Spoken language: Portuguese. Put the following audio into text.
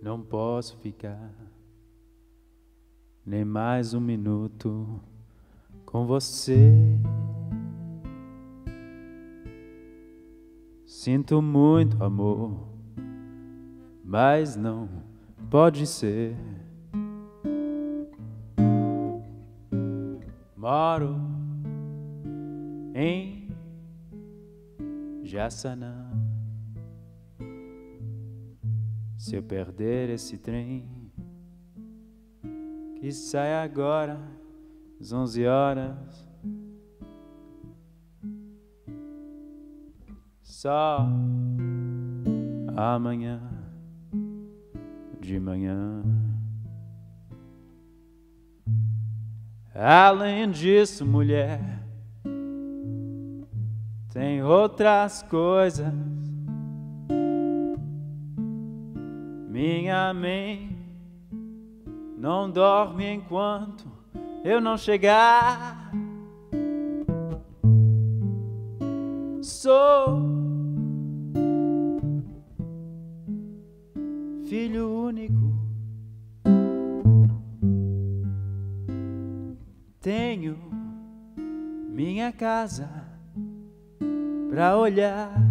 não posso ficar nem mais um minuto com você. Sinto muito amor, mas não pode ser. Moro em Jassanã. Se eu perder esse trem que sai agora às onze horas, só amanhã de manhã. Além disso, mulher, tem outras coisas Minha mente não dorme enquanto eu não chegar. Sou filho único. Tenho minha casa pra olhar.